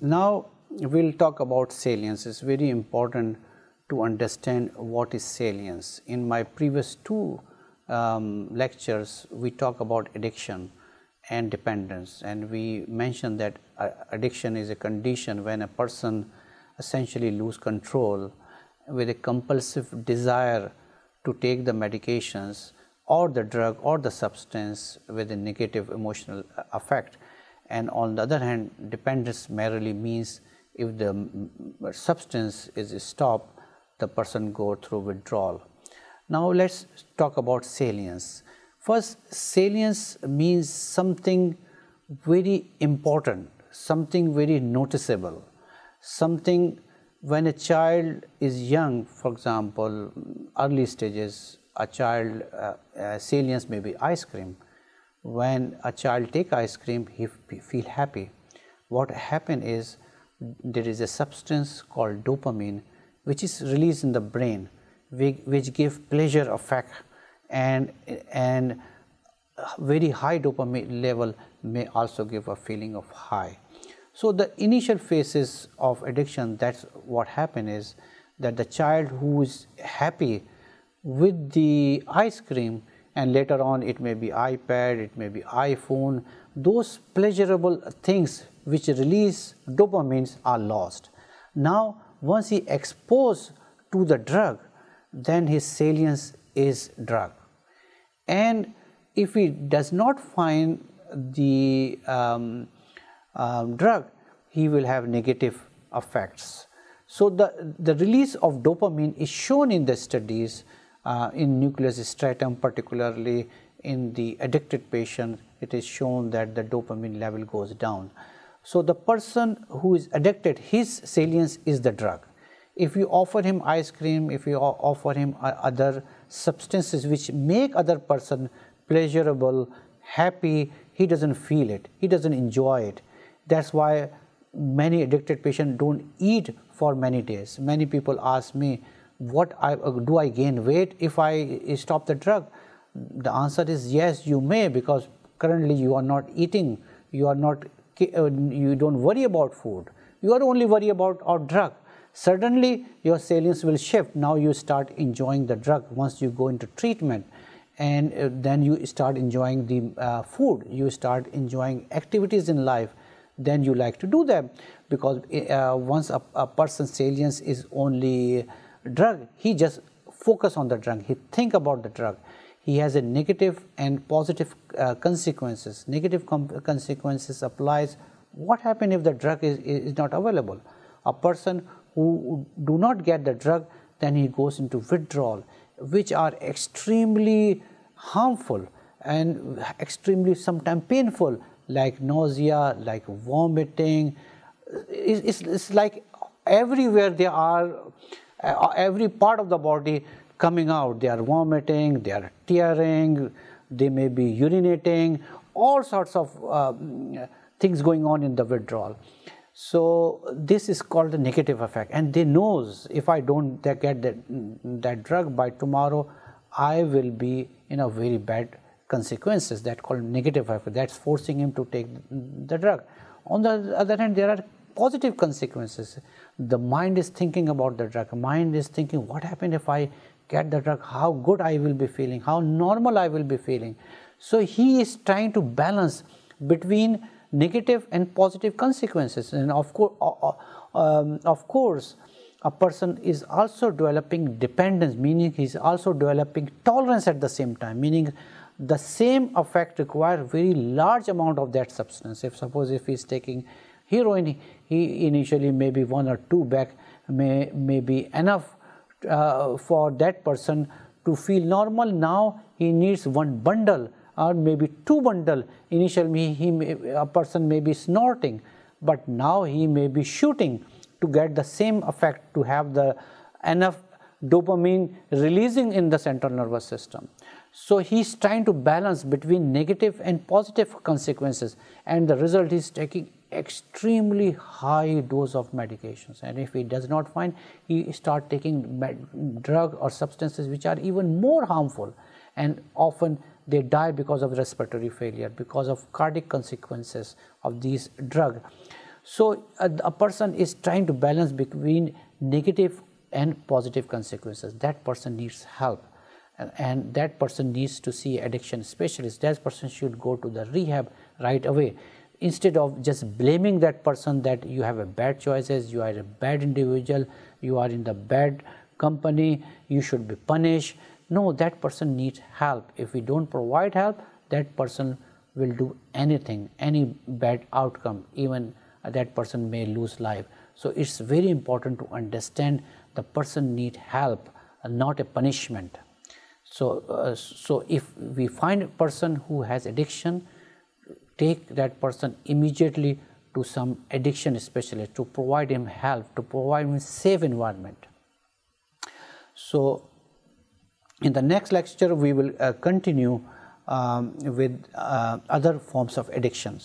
now we'll talk about salience. It's very important to understand what is salience. In my previous two um, lectures, we talk about addiction and dependence, and we mentioned that uh, addiction is a condition when a person essentially lose control with a compulsive desire to take the medications or the drug or the substance with a negative emotional effect. And on the other hand, dependence merely means if the substance is stopped, the person go through withdrawal. Now let's talk about salience. First, salience means something very important, something very noticeable, something when a child is young, for example, early stages, a child uh, uh, salience may be ice cream. When a child take ice cream, he feel happy. What happen is there is a substance called dopamine, which is released in the brain, which, which give pleasure effect, and and very high dopamine level may also give a feeling of high. So the initial phases of addiction, that's what happen is that the child who is happy with the ice cream and later on it may be iPad, it may be iPhone, those pleasurable things which release dopamines are lost. Now once he exposed to the drug, then his salience is drug. And if he does not find the um, um, drug, he will have negative effects. So the, the release of dopamine is shown in the studies uh, in nucleus striatum, particularly in the addicted patient, it is shown that the dopamine level goes down. So the person who is addicted, his salience is the drug. If you offer him ice cream, if you offer him other substances which make other person pleasurable, happy, he doesn't feel it, he doesn't enjoy it. That's why many addicted patients don't eat for many days. Many people ask me, what I, uh, do I gain weight if I stop the drug? The answer is yes, you may because currently you are not eating, you are not, uh, you don't worry about food. You are only worry about our drug. Suddenly your salience will shift. Now you start enjoying the drug once you go into treatment and uh, then you start enjoying the uh, food, you start enjoying activities in life then you like to do them because uh, once a, a person's salience is only drug he just focus on the drug. He think about the drug. He has a negative and positive uh, consequences. Negative consequences applies. What happen if the drug is, is not available? A person who do not get the drug then he goes into withdrawal which are extremely harmful and extremely sometimes painful like nausea, like vomiting. It's, it's, like everywhere there are, uh, every part of the body coming out. They are vomiting, they are tearing, they may be urinating, all sorts of um, things going on in the withdrawal. So this is called the negative effect, and they knows if I don't get that, that drug by tomorrow, I will be in a very bad consequences that called negative effect that's forcing him to take the drug on the other hand there are positive consequences. The mind is thinking about the drug. Mind is thinking what happened if i get the drug? How good i will be feeling? How normal i will be feeling? So he is trying to balance between negative and positive consequences. And of course uh, uh, um, of course a person is also developing dependence meaning he is also developing tolerance at the same time meaning the same effect require very large amount of that substance. If suppose if he is taking heroin, he initially maybe one or two back may, may be enough uh, for that person to feel normal. Now he needs one bundle or maybe two bundle. Initially he may, a person may be snorting, but now he may be shooting to get the same effect to have the enough dopamine releasing in the central nervous system. So he's trying to balance between negative and positive consequences and the result is taking extremely high dose of medications. And if he does not find he start taking drug or substances which are even more harmful. And often they die because of respiratory failure because of cardiac consequences of these drug. So uh, a person is trying to balance between negative and positive consequences. That person needs help. And that person needs to see addiction specialist. That person should go to the rehab right away instead of just blaming that person that you have a bad choices, you are a bad individual, you are in the bad company, you should be punished. No, that person needs help. If we don't provide help, that person will do anything, any bad outcome, even that person may lose life. So it's very important to understand the person need help, not a punishment. So, uh, so if we find a person who has addiction, take that person immediately to some addiction specialist to provide him help, to provide him safe environment. So, in the next lecture, we will uh, continue um, with uh, other forms of addictions.